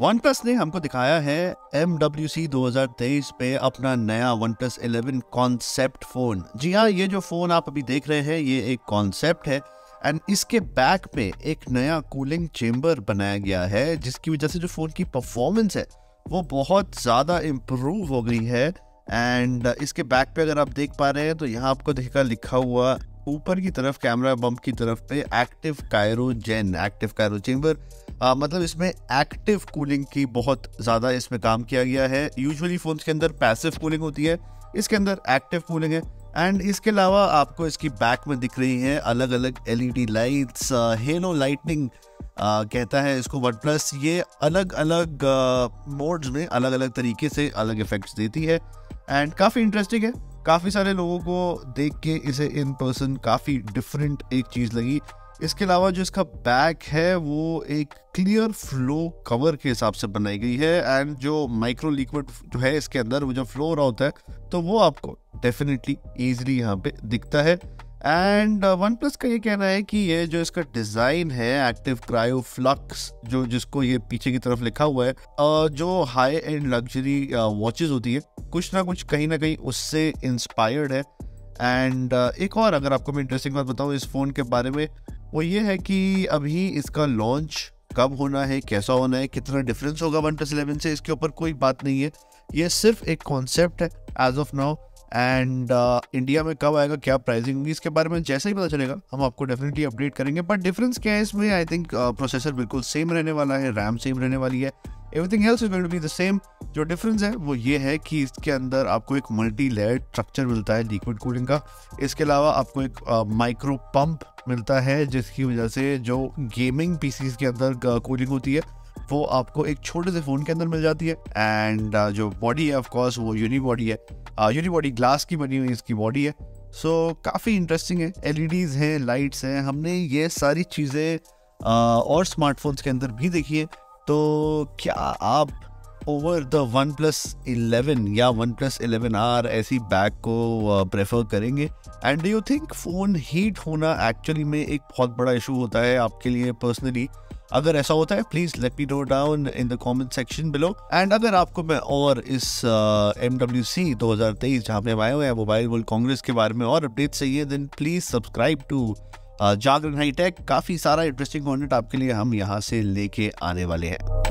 One plus ने हमको दिखाया है एम डब्ल्यू सी दो हज़ार तेईस पे अपना नया one plus eleven concept phone. जी हाँ ये जो फ़ोन आप अभी देख रहे हैं, ये एक कॉन्सेप्ट है। एंड इसके बैक पे एक नया कूलिंग चेम्बर बनाया गया है, जिसकी वजह से जो फ़ोन की परफॉर्मेंस है, वो बहुत ज़्यादा इम्प्रूव हो गई है। एंड इसके बैक पे अगर आप देख पा रहे हैं तो यहाँ आपको देखा लिखा हुआ ऊपर की तरफ़, कैमरा बम्प की तरफ़ पे active cryogen, active cryo chamber मतलब इसमें एक्टिव कूलिंग की बहुत ज़्यादा इसमें काम किया गया है। यूजुअली फ़ोन्स के अंदर पैसिव कूलिंग होती है, इसके अंदर एक्टिव कूलिंग है। एंड इसके अलावा आपको इसकी बैक में दिख रही है अलग अलग एलईडी लाइट्स हेलो लाइटनिंग कहता है इसको वन प्लस ये अलग अलग मोड्स में अलग अलग तरीके से अलग इफेक्ट्स देती है। एंड काफ़ी इंटरेस्टिंग है। काफ़ी सारे लोगों को देख के इसे इन पर्सन काफ़ी डिफरेंट एक चीज़ लगी। इसके अलावा जो इसका बैक है वो एक क्लियर फ्लो कवर के हिसाब से बनाई गई है एंड जो माइक्रो लिक्विड जो है इसके अंदर वो जो फ्लो रहा होता है तो वो आपको डेफिनेटली इजीली यहाँ पे दिखता है। एंड वन प्लस का ये कहना है कि ये जो इसका डिज़ाइन है एक्टिव क्रायो फ्लक्स जो जिसको ये पीछे की तरफ़ लिखा हुआ है uh, जो हाई एंड लग्जरी वॉचेस होती है कुछ ना कुछ कहीं ना कहीं उससे इंस्पायर्ड है। एंड uh, एक और अगर आपको मैं इंटरेस्टिंग बात बताऊँ इस फ़ोन के बारे में वो ये है कि अभी इसका लॉन्च कब होना है, कैसा होना है, कितना डिफरेंस होगा वन प्लस इलेवन से, इसके ऊपर कोई बात नहीं है। ये सिर्फ़ एक कॉन्सेप्ट है as of now and India में कब आएगा, क्या प्राइसिंग होगी, इसके बारे में जैसा ही पता चलेगा, हम आपको डेफिनेटली अपडेट करेंगे। बट डिफरेंस क्या है इसमें? आई थिंक प्रोसेसर बिल्कुल सेम रहने वाला है रैम सेम रहने वाली है। Everything else is to be the same जो डिफरेंस है वो ये है कि इसके अंदर आपको एक मल्टी लेयर स्ट्रक्चर मिलता है लिक्विड कूलिंग का। इसके अलावा आपको एक माइक्रो uh, पंप मिलता है जिसकी वजह से जो गेमिंग पीसीज के अंदर कूलिंग होती है वो आपको एक छोटे से फ़ोन के अंदर मिल जाती है। एंड uh, जो बॉडी है ऑफकोर्स वो यूनी बॉडी है। यूनी बॉडी ग्लास की बनी हुई इसकी बॉडी है। सो so, काफ़ी इंटरेस्टिंग है। एलईडीज़ हैं लाइट्स हैं। हमने ये सारी चीज़ें uh, और स्मार्टफोन्स के अंदर भी देखी है। तो क्या आप over the one plus eleven या वन प्लस इलेवन आर ऐसी बैग को प्रेफर uh, करेंगे? And do you think phone heat होना एक्चुअली में एक बहुत बड़ा इशू होता है आपके लिए पर्सनली अगर ऐसा होता है please let me know down in the comment section below and अगर आपको मैं और इस एम डब्ल्यू सी दो हज़ार तेईस जहाँ पे आए हुए हैं मोबाइल वर्ल्ड कांग्रेस के बारे में और अपडेट चाहिए then please subscribe to Jagran hitech काफ़ी सारा इंटरेस्टिंग कॉन्टेंट आपके लिए हम यहाँ से लेके आने वाले हैं।